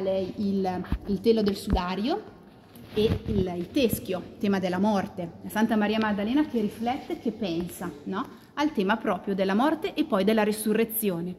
a lei il, il telo del sudario e il, il, teschio, tema della morte. Santa Maria Maddalena che riflette, che pensa no? al tema proprio della morte e poi della risurrezione.